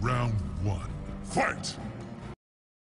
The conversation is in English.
Round one. Fight!